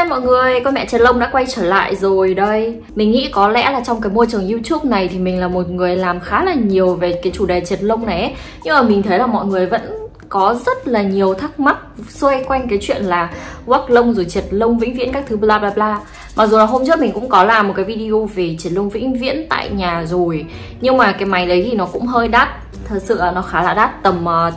Hi mọi người, con mẹ Trần Long đã quay trở lại rồi đây. Mình nghĩ có lẽ là trong cái môi trường YouTube này thì mình là một người làm khá là nhiều về cái chủ đề Trần lông này ấy. Nhưng mà mình thấy là mọi người vẫn có rất là nhiều thắc mắc xoay quanh cái chuyện là wax lông rồi triệt lông vĩnh viễn các thứ bla bla bla. Mặc dù là hôm trước mình cũng có làm một cái video về triệt lông vĩnh viễn tại nhà rồi. Nhưng mà cái máy đấy thì nó cũng hơi đắt. Thật sự là nó khá là đắt tầm uh,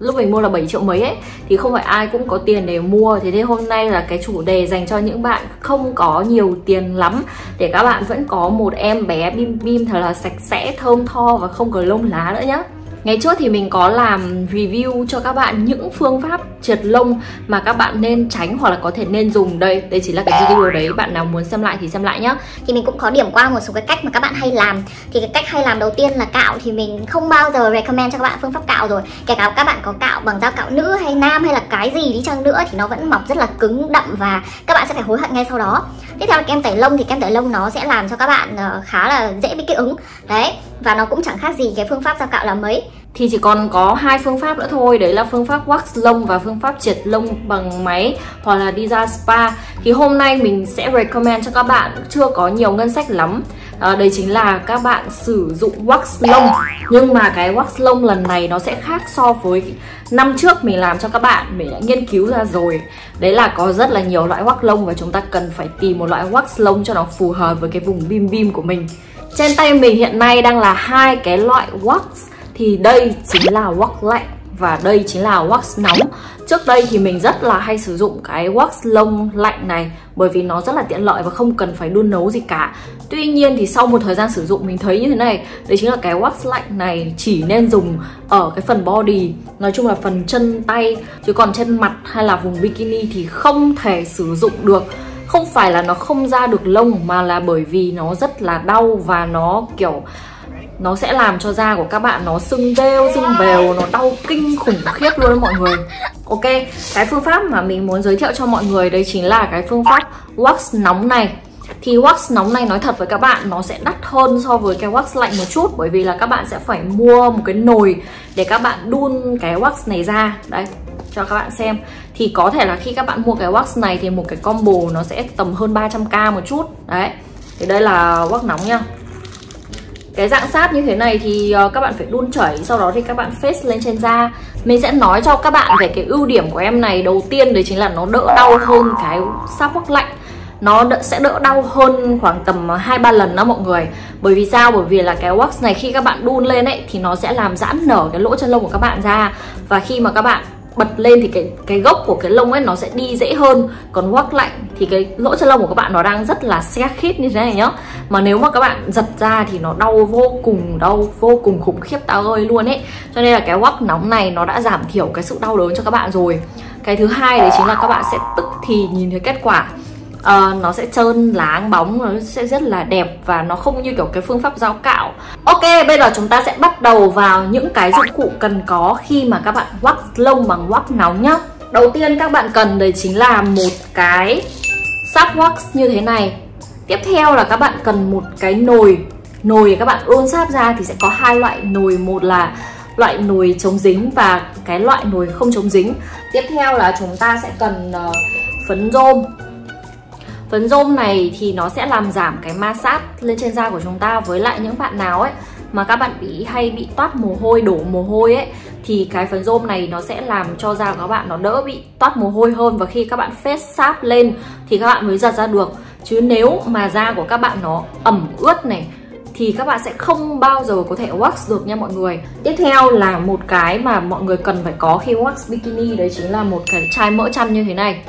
lúc mình mua là 7 triệu mấy ấy, thì không phải ai cũng có tiền để mua. Thế nên hôm nay là cái chủ đề dành cho những bạn không có nhiều tiền lắm, để các bạn vẫn có một em bé bim bim thật là sạch sẽ, thơm tho và không có lông lá nữa nhá. Ngày trước thì mình có làm review cho các bạn những phương pháp trượt lông mà các bạn nên tránh hoặc là có thể nên dùng. Đây Đây chỉ là cái video đấy, bạn nào muốn xem lại thì xem lại nhá. Thì mình cũng có điểm qua một số cái cách mà các bạn hay làm. Thì cái cách hay làm đầu tiên là cạo thì mình không bao giờ recommend cho các bạn phương pháp cạo rồi. Kể cả các bạn có cạo bằng dao cạo nữ hay nam hay là cái gì đi chăng nữa thì nó vẫn mọc rất là cứng đậm và các bạn sẽ phải hối hận ngay sau đó. Tiếp theo là kem tẩy lông thì kem tẩy lông nó sẽ làm cho các bạn ờ, khá là dễ bị kích ứng. Đấy, và nó cũng chẳng khác gì cái phương pháp dao cạo là mấy. Thì chỉ còn có hai phương pháp nữa thôi đấy là phương pháp wax lông và phương pháp triệt lông bằng máy hoặc là đi ra spa. Thì hôm nay mình sẽ recommend cho các bạn chưa có nhiều ngân sách lắm à, đấy chính là các bạn sử dụng wax lông. Nhưng mà cái wax lông lần này nó sẽ khác so với năm trước mình làm cho các bạn. Mình đã nghiên cứu ra rồi. Đấy là có rất là nhiều loại wax lông và chúng ta cần phải tìm một loại wax lông cho nó phù hợp với cái vùng bim bim của mình. Trên tay mình hiện nay đang là hai cái loại wax. Thì đây chính là wax lạnh và đây chính là wax nóng. Trước đây thì mình rất là hay sử dụng cái wax lông lạnh này, bởi vì nó rất là tiện lợi và không cần phải đun nấu gì cả. Tuy nhiên thì sau một thời gian sử dụng mình thấy như thế này, Đấy chính là cái wax lạnh này chỉ nên dùng ở cái phần body, Nói chung là phần chân tay, Chứ còn trên mặt hay là vùng bikini thì không thể sử dụng được. Không phải là nó không ra được lông, mà là bởi vì nó rất là đau và nó kiểu nó sẽ làm cho da của các bạn nó sưng veo, sưng vèo, nó đau kinh khủng khiếp luôn mọi người. Ok, cái phương pháp mà mình muốn giới thiệu cho mọi người đấy chính là cái phương pháp wax nóng này. Thì wax nóng này nói thật với các bạn, nó sẽ đắt hơn so với cái wax lạnh một chút, bởi vì là các bạn sẽ phải mua một cái nồi để các bạn đun cái wax này ra. Đây, cho các bạn xem. Thì có thể là khi các bạn mua cái wax này thì một cái combo nó sẽ tầm hơn 300k một chút. Đấy, thì đây là wax nóng nha cái dạng sáp như thế này thì ờ, các bạn phải đun chảy sau đó thì các bạn face lên trên da. Mình sẽ nói cho các bạn về cái ưu điểm của em này. Đầu tiên đấy chính là nó đỡ đau hơn cái sáp hoặc lạnh. Nó đỡ, sẽ đỡ đau hơn khoảng tầm hai ba lần đó mọi người. Bởi vì sao? Bởi vì là cái wax này khi các bạn đun lên ấy thì nó sẽ làm giãn nở cái lỗ chân lông của các bạn ra. Và khi mà các bạn bật lên thì cái cái gốc của cái lông ấy nó sẽ đi dễ hơn. Còn wax lạnh thì cái lỗ chân lông của các bạn nó đang rất là xe khít như thế này nhá. Mà nếu mà các bạn giật ra thì nó đau vô cùng, đau vô cùng khủng khiếp tao ơi, luôn ấy. Cho nên là cái wax nóng này nó đã giảm thiểu cái sự đau đớn cho các bạn rồi. Cái thứ hai đấy chính là các bạn sẽ tức thì nhìn thấy kết quả uh, nó sẽ trơn láng bóng nó sẽ rất là đẹp và nó không như kiểu cái phương pháp dao cạo. Ok bây giờ chúng ta sẽ bắt đầu vào những cái dụng cụ cần có khi mà các bạn wax lông bằng wax nóng nhá. Đầu tiên các bạn cần đấy chính là một cái sáp wax như thế này. Tiếp theo là các bạn cần một cái nồi. Nồi các bạn ôn sáp ra thì sẽ có hai loại nồi. Một là loại nồi chống dính và cái loại nồi không chống dính. Tiếp theo là chúng ta sẽ cần uh, phấn rôm. Phấn rôm này thì nó sẽ làm giảm cái ma sát lên trên da của chúng ta. Với lại những bạn nào ấy mà các bạn bị hay bị toát mồ hôi, đổ mồ hôi ấy thì cái phấn rôm này nó sẽ làm cho da của các bạn nó đỡ bị toát mồ hôi hơn. Và khi các bạn phết sáp lên thì các bạn mới giật ra được. Chứ nếu mà da của các bạn nó ẩm ướt này thì các bạn sẽ không bao giờ có thể wax được nha mọi người. Tiếp theo là một cái mà mọi người cần phải có khi wax bikini. Đấy chính là một cái chai mỡ chăn như thế này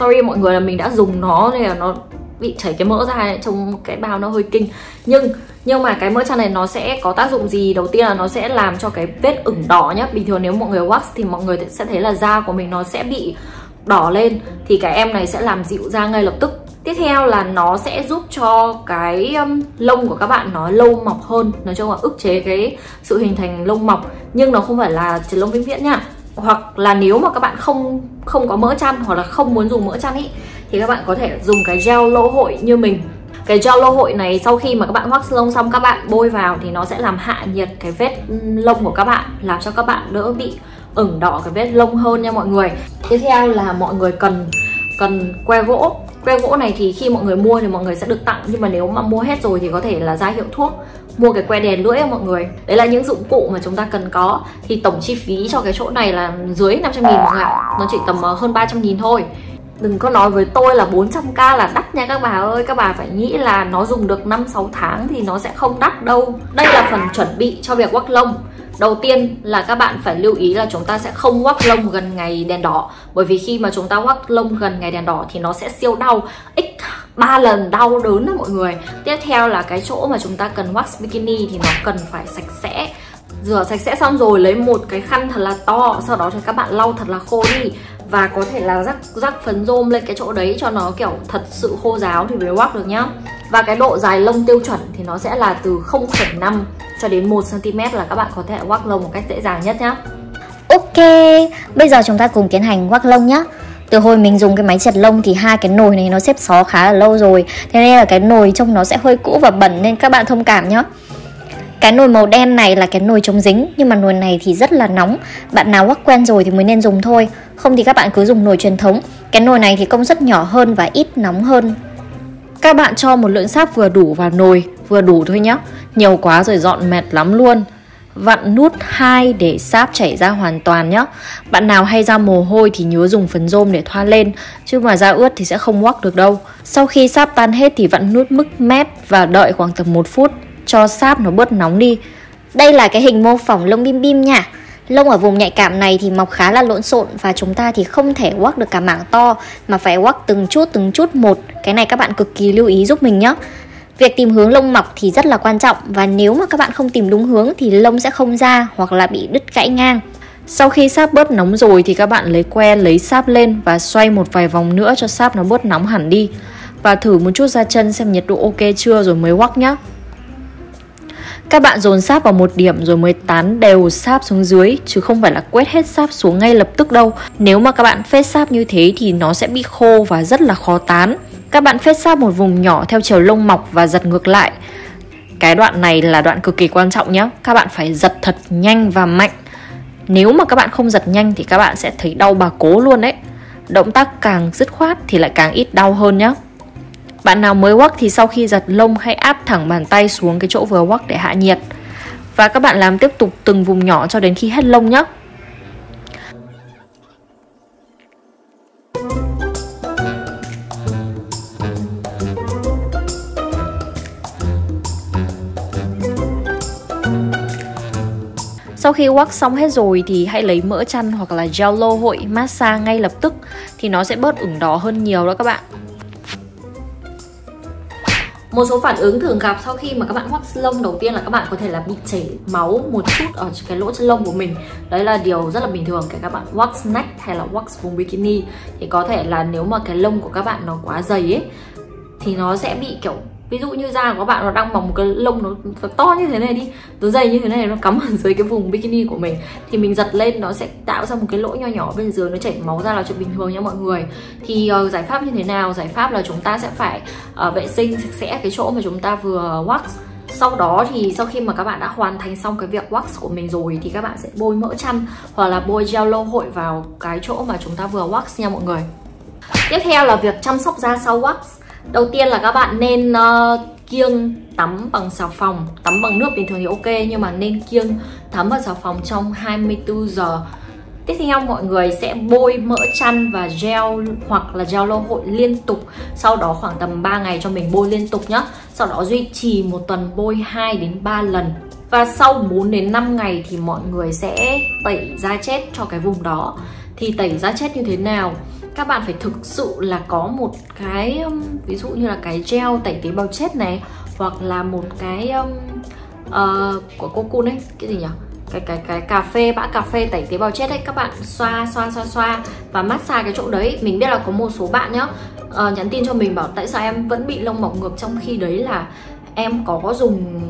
sorry mọi người là mình đã dùng nó nên là nó bị chảy cái mỡ ra trong trông cái bao nó hơi kinh. Nhưng nhưng mà cái mỡ chăn này nó sẽ có tác dụng gì? Đầu tiên là nó sẽ làm cho cái vết ửng đỏ nhá. Bình thường nếu mọi người wax thì mọi người sẽ thấy là da của mình nó sẽ bị đỏ lên. Thì cái em này sẽ làm dịu da ngay lập tức. Tiếp theo là nó sẽ giúp cho cái um, lông của các bạn nó lâu mọc hơn. Nói chung là ức chế cái sự hình thành lông mọc. Nhưng nó không phải là trừ lông vĩnh viễn nhá hoặc là nếu mà các bạn không không có mỡ chăn hoặc là không muốn dùng mỡ chăn ý, thì các bạn có thể dùng cái gel lỗ hội như mình. Cái gel lô hội này sau khi mà các bạn wax lông xong các bạn bôi vào thì nó sẽ làm hạ nhiệt cái vết lông của các bạn, làm cho các bạn đỡ bị ửng đỏ cái vết lông hơn nha mọi người. Tiếp theo là mọi người cần cần que gỗ que gỗ này thì khi mọi người mua thì mọi người sẽ được tặng, nhưng mà nếu mà mua hết rồi thì có thể là ra hiệu thuốc, mua cái que đèn lưỡi mọi người. Đấy là những dụng cụ mà chúng ta cần có. Thì tổng chi phí cho cái chỗ này là dưới 500 nghìn một ạ. Nó chỉ tầm ờ, hơn 300 nghìn thôi. Đừng có nói với tôi là 400k là đắt nha các bà ơi. Các bà phải nghĩ là nó dùng được 5-6 tháng thì nó sẽ không đắt đâu. Đây là phần chuẩn bị cho việc quắc lông. Đầu tiên là các bạn phải lưu ý là chúng ta sẽ không quắc lông gần ngày đèn đỏ. Bởi vì khi mà chúng ta quắc lông gần ngày đèn đỏ thì nó sẽ siêu đau X ba lần đau đớn đó mọi người. Tiếp theo là cái chỗ mà chúng ta cần wax bikini thì nó cần phải sạch sẽ. Rửa sạch sẽ xong rồi lấy một cái khăn thật là to, Sau đó thì các bạn lau thật là khô đi và có thể là rắc rắc phấn rôm lên cái chỗ đấy cho nó kiểu thật sự khô ráo thì mới wax được nhá. Và cái độ dài lông tiêu chuẩn thì nó sẽ là từ 0,5 cho đến 1 cm là các bạn có thể wax lông một cách dễ dàng nhất nhá. Ok, bây giờ chúng ta cùng tiến hành wax lông nhá. Từ hồi mình dùng cái máy chật lông thì hai cái nồi này nó xếp xó khá là lâu rồi. Thế nên là cái nồi trông nó sẽ hơi cũ và bẩn nên các bạn thông cảm nhá cái nồi màu đen này là cái nồi chống dính, Nhưng mà nồi này thì rất là nóng. Bạn nào quắc quen rồi thì mới nên dùng thôi. Không thì các bạn cứ dùng nồi truyền thống. Cái nồi này thì công suất nhỏ hơn và ít nóng hơn. Các bạn cho một lượng sáp vừa đủ vào nồi, Vừa đủ thôi nhé Nhiều quá rồi dọn mệt lắm luôn. Vặn nút 2 để sáp chảy ra hoàn toàn nhé Bạn nào hay ra mồ hôi thì nhớ dùng phấn rôm để thoa lên, Chứ mà da ướt thì sẽ không quắc được đâu. Sau khi sáp tan hết thì vặn nút mức mét Và đợi khoảng tầm 1 phút cho sáp nó bớt nóng đi Đây là cái hình mô phỏng lông bim bim nha Lông ở vùng nhạy cảm này thì mọc khá là lộn xộn và chúng ta thì không thể quắc được cả mảng to, mà phải quắc từng chút từng chút một. Cái này các bạn cực kỳ lưu ý giúp mình nhé. Việc tìm hướng lông mọc thì rất là quan trọng và nếu mà các bạn không tìm đúng hướng thì lông sẽ không ra hoặc là bị đứt gãy ngang. Sau khi sáp bớt nóng rồi thì các bạn lấy que, lấy sáp lên và xoay một vài vòng nữa cho sáp nó bớt nóng hẳn đi. Và thử một chút ra chân xem nhiệt độ ok chưa rồi mới quắc nhé. Các bạn dồn sáp vào một điểm rồi mới tán đều sáp xuống dưới, chứ không phải là quét hết sáp xuống ngay lập tức đâu. Nếu mà các bạn phết sáp như thế thì nó sẽ bị khô và rất là khó tán. Các bạn phết sáp một vùng nhỏ theo chiều lông mọc và giật ngược lại. Cái đoạn này là đoạn cực kỳ quan trọng nhé. Các bạn phải giật thật nhanh và mạnh. Nếu mà các bạn không giật nhanh thì các bạn sẽ thấy đau bà cố luôn đấy. Động tác càng dứt khoát thì lại càng ít đau hơn nhé. Bạn nào mới quắc thì sau khi giật lông hãy áp thẳng bàn tay xuống cái chỗ vừa quắc để hạ nhiệt. Và các bạn làm tiếp tục từng vùng nhỏ cho đến khi hết lông nhé. Sau khi wax xong hết rồi thì hãy lấy mỡ chăn hoặc là gel lô hội massage ngay lập tức, thì nó sẽ bớt ửng đỏ hơn nhiều đó các bạn. Một số phản ứng thường gặp sau khi mà các bạn wax lông đầu tiên là các bạn có thể là bị chảy máu một chút ở cái lỗ chân lông của mình. Đấy là điều rất là bình thường kể các bạn wax neck hay là wax vùng bikini. Thì có thể là nếu mà cái lông của các bạn nó quá dày ấy, Thì nó sẽ bị, kiểu ví dụ như da của các bạn nó đang mọc một cái lông nó to như thế này đi nó dày như thế này nó cắm ở dưới cái vùng bikini của mình thì mình giật lên nó sẽ tạo ra một cái lỗ nho nhỏ bên dưới nó chảy máu ra là chuyện bình thường nha mọi người. Thì uh, giải pháp như thế nào? Giải pháp là chúng ta sẽ phải uh, vệ sinh sạch sẽ cái chỗ mà chúng ta vừa wax. Sau đó thì sau khi mà các bạn đã hoàn thành xong cái việc wax của mình rồi thì các bạn sẽ bôi mỡ chăn hoặc là bôi gel lô hội vào cái chỗ mà chúng ta vừa wax nha mọi người. Tiếp theo là việc chăm sóc da sau wax. Đầu tiên là các bạn nên uh, kiêng tắm bằng xà phòng. Tắm bằng nước bình thường thì ok Nhưng mà nên kiêng tắm bằng xà phòng trong 24 giờ. Tiếp theo mọi người sẽ bôi mỡ chăn và gel hoặc là gel lô hội liên tục. Sau đó khoảng tầm 3 ngày cho mình bôi liên tục nhá. Sau đó duy trì một tuần bôi 2 đến 3 lần. Và sau 4 đến 5 ngày thì mọi người sẽ tẩy da chết cho cái vùng đó. Thì tẩy da chết như thế nào? Các bạn phải thực sự là có một cái um, ví dụ như là cái gel tẩy tế bào chết này hoặc là một cái um, uh, của coco ấy cái gì nhỉ? Cái cái cái cà phê bã cà phê tẩy tế bào chết ấy các bạn xoa xoa xoa xoa và massage cái chỗ đấy. Mình biết là có một số bạn nhá uh, nhắn tin cho mình bảo tại sao em vẫn bị lông mọc ngược? Trong khi đấy là em có dùng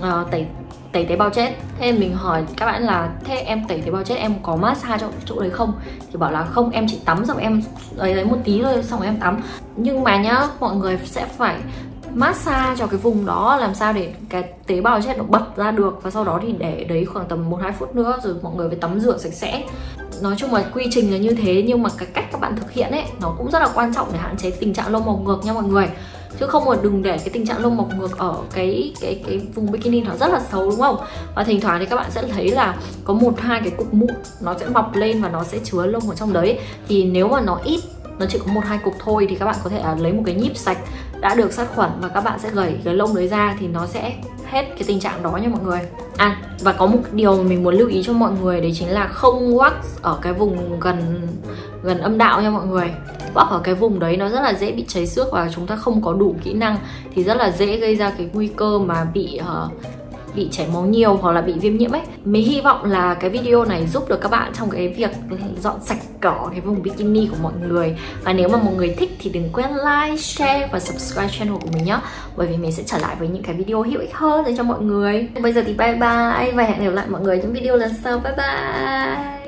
uh, tẩy tẩy tế bào chết. Thế mình hỏi các bạn là, thế em tẩy tế bào chết em có massage cho chỗ đấy không? Thì bảo là, không, em chỉ tắm xong em lấy lấy một tí thôi, xong rồi em tắm. Nhưng mà nhá, mọi người sẽ phải massage cho cái vùng đó làm sao để cái tế bào chết nó bật ra được và sau đó thì để đấy khoảng tầm một hai phút nữa rồi mọi người phải tắm rửa sạch sẽ. Nói chung là quy trình là như thế, nhưng mà cái cách các bạn thực hiện ấy, nó cũng rất là quan trọng để hạn chế tình trạng lông mọc ngược nha mọi người chứ không mà đừng để cái tình trạng lông mọc ngược ở cái cái cái vùng bikini nó rất là xấu, đúng không? Và thỉnh thoảng thì các bạn sẽ thấy là có một, hai cái cục mụn nó sẽ mọc lên và nó sẽ chứa lông ở trong đấy. Thì nếu mà nó ít, nó chỉ có một, hai cục thôi thì các bạn có thể là lấy một cái nhíp sạch đã được sát khuẩn và các bạn sẽ gẩy cái lông đấy ra thì nó sẽ hết cái tình trạng đó nha mọi người. À và có một điều mình muốn lưu ý cho mọi người đấy chính là không wax ở cái vùng gần gần âm đạo nha mọi người. Wax ở cái vùng đấy nó rất là dễ bị cháy xước và chúng ta không có đủ kỹ năng thì rất là dễ gây ra cái nguy cơ mà bị uh, bị chảy máu nhiều hoặc là bị viêm nhiễm ấy. Mình hy vọng là cái video này giúp được các bạn trong cái việc dọn sạch cỏ cái vùng bikini của mọi người. Và nếu mà mọi người thích thì đừng quên like, share và subscribe channel của mình nhé bởi vì mình sẽ trở lại với những cái video hữu ích hơn dành cho mọi người. Bây giờ thì bye bye và hẹn gặp lại mọi người trong video lần sau. Bye bye!